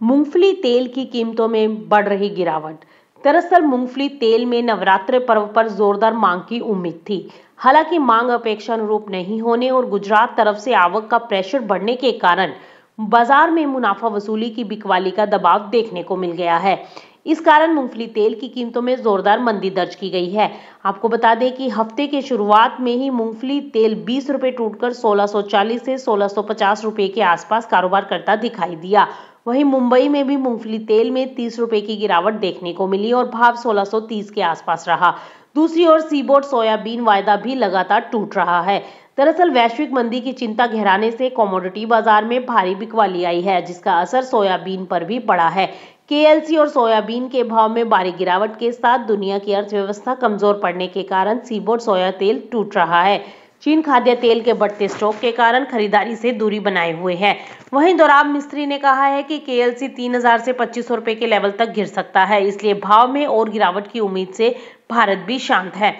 मूंगफली तेल की कीमतों में बढ़ रही गिरावट। दरअसल मूंगफली तेल में नवरात्र पर्व पर जोरदार मांग की उम्मीद थी। हालाँकि मांग अपेक्षा अनुरूप नहीं होने और गुजरात तरफ़ से आवक का प्रेशर बढ़ने के कारण बाज़ार में मुनाफा वसूली की बिकवाली का दबाव देखने को मिल गया है। इस कारण मूंगफली तेल की कीमतों में जोरदार मंदी दर्ज की गई है। आपको बता दें कि हफ़्ते के शुरुआत में ही मूंगफली तेल बीस रुपए टूटकर 1640 से 1650 रुपए के आसपास कारोबार करता दिखाई दिया। वहीं मुंबई में भी मूंगफली तेल में तीस रुपए की गिरावट देखने को मिली और भाव 1630 के आसपास रहा। दूसरी ओर सीबोर्ड सोयाबीन वायदा भी लगातार टूट रहा है। दरअसल वैश्विक मंदी की चिंता गहराने से कॉमोडिटी बाज़ार में भारी बिकवाली आई है, जिसका असर सोयाबीन पर भी पड़ा है। केएलसी और सोयाबीन के भाव में भारी गिरावट के साथ दुनिया की अर्थव्यवस्था कमज़ोर पड़ने के कारण सीबोर्ड सोया तेल टूट रहा है। चीन खाद्य तेल के बढ़ते स्टॉक के कारण खरीदारी से दूरी बनाए हुए है। वहीं दोराब मिस्त्री ने कहा है कि केएलसी 3000 से पच्चीस रुपए के लेवल तक गिर सकता है, इसलिए भाव में और गिरावट की उम्मीद से भारत भी शांत है।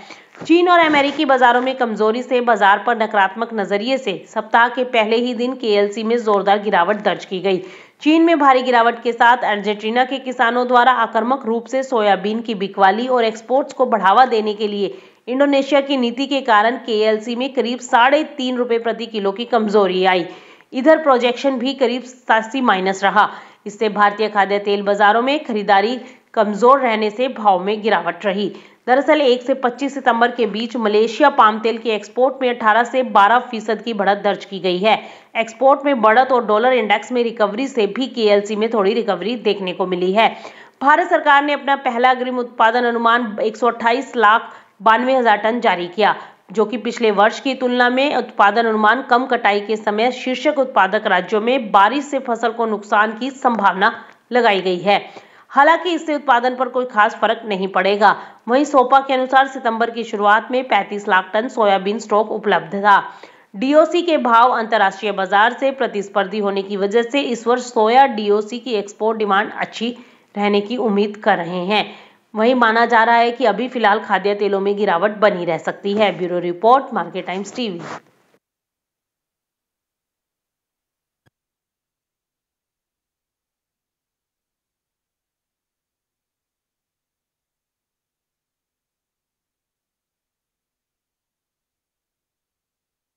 चीन और अमेरिकी बाजारों में कमज़ोरी से बाज़ार पर नकारात्मक नज़रिए से सप्ताह के पहले ही दिन केएलसी में जोरदार गिरावट दर्ज की गई। चीन में भारी गिरावट के साथ अर्जेंटीना के किसानों द्वारा आक्रामक रूप से सोयाबीन की बिकवाली और एक्सपोर्ट्स को बढ़ावा देने के लिए इंडोनेशिया की नीति के कारण केएलसी में करीब साढ़े तीन रुपए प्रति किलो की कमज़ोरी आई। इधर प्रोजेक्शन भी करीब सतासी माइनस रहा। इससे भारतीय खाद्य तेल बाजारों में खरीदारी कमज़ोर रहने से भाव में गिरावट रही। दरअसल 1 से 25 सितंबर के बीच मलेशिया पाम तेल के एक्सपोर्ट में 18 से 12 फ़ीसद की बढ़त दर्ज की गई है। एक्सपोर्ट में बढ़त और डॉलर इंडेक्स में रिकवरी से भी केएलसी में थोड़ी रिकवरी देखने को मिली है। भारत सरकार ने अपना पहला अग्रिम उत्पादन अनुमान एक सौ अट्ठाईस लाख बानवे हज़ार टन जारी किया, जो कि पिछले वर्ष की तुलना में उत्पादन अनुमान कम कटाई के समय शीर्षक उत्पादक राज्यों में बारिश से फ़सल को नुकसान की संभावना लगाई गई है। हालाँकि इससे उत्पादन पर कोई खास फ़र्क नहीं पड़ेगा। वहीं सोपा के अनुसार सितंबर की शुरुआत में 35 लाख टन सोयाबीन स्टॉक उपलब्ध था। डीओसी के भाव अंतर्राष्ट्रीय बाज़ार से प्रतिस्पर्धी होने की वजह से इस वर्ष सोया डीओसी की एक्सपोर्ट डिमांड अच्छी रहने की उम्मीद कर रहे हैं। वहीं माना जा रहा है कि अभी फ़िलहाल खाद्य तेलों में गिरावट बनी रह सकती है। Bureau report, Market Times TV.